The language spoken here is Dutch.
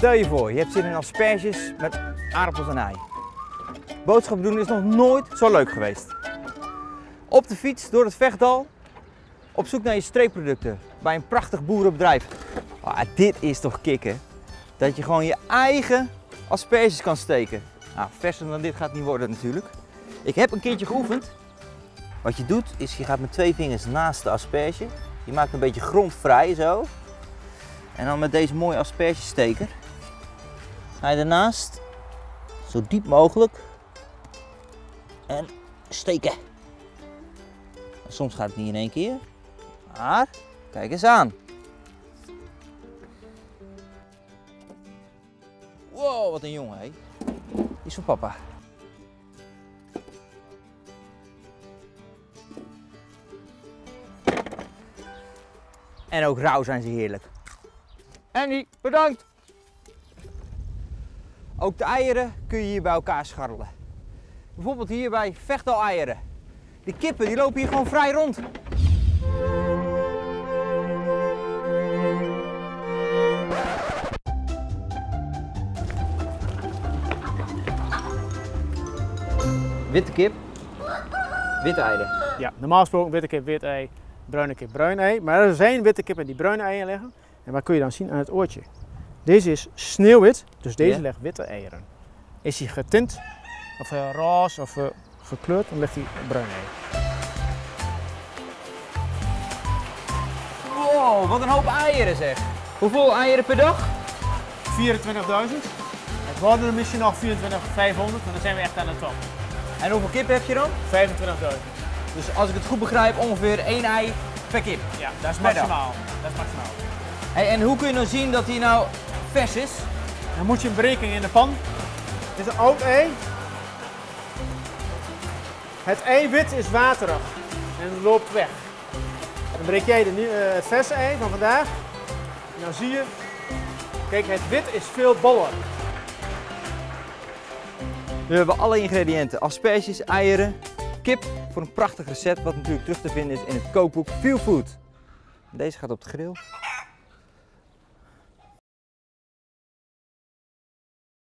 Stel je voor, je hebt zin in asperges met aardappels en ei. Boodschappen doen is nog nooit zo leuk geweest. Op de fiets door het Vechtdal, op zoek naar je streekproducten bij een prachtig boerenbedrijf. Ah, dit is toch kicken? Dat je gewoon je eigen asperges kan steken. Nou, verser dan dit gaat niet worden natuurlijk. Ik heb een keertje geoefend. Wat je doet is je gaat met twee vingers naast de asperge. Je maakt een beetje grondvrij zo. En dan met deze mooie aspergesteker ga je zo diep mogelijk en steken. Soms gaat het niet in één keer, maar kijk eens aan. Wow, wat een jongen hé. Is van papa. En ook rauw zijn ze heerlijk. Andy, bedankt! Ook de eieren kun je hier bij elkaar scharrelen. Bijvoorbeeld hier bij Vechtal eieren. Die kippen die lopen hier gewoon vrij rond. Witte kip, witte eieren. Ja, normaal gesproken witte kip, wit ei, bruine kip, bruin ei. Maar er zijn witte kippen die bruine eieren leggen. En wat kun je dan zien aan het oortje? Deze is sneeuwwit, dus deze Ja. legt witte eieren. Is hij getint, of uh, roze of eh, gekleurd, dan legt hij bruin ei. Wow, wat een hoop eieren zeg. Hoeveel eieren per dag? 24.000. Het worden er misschien nog 24.500 en dan zijn we echt aan de top. En hoeveel kippen heb je dan? 25.000. Dus als ik het goed begrijp, ongeveer één ei per kip. Ja, dat is maximaal. Dat is maximaal. Hey, en hoe kun je nou zien dat hij nou vers is? Dan moet je hem breken in de pan. Dit is een oud ei. Het eiwit is waterig en loopt weg. Dan breek jij de, eh, het verse ei van vandaag. En dan zie je, kijk het wit is veel boller. We hebben alle ingrediënten. Asperges, eieren, kip voor een prachtig recept wat natuurlijk terug te vinden is in het kookboek Feel Food. Deze gaat op de grill.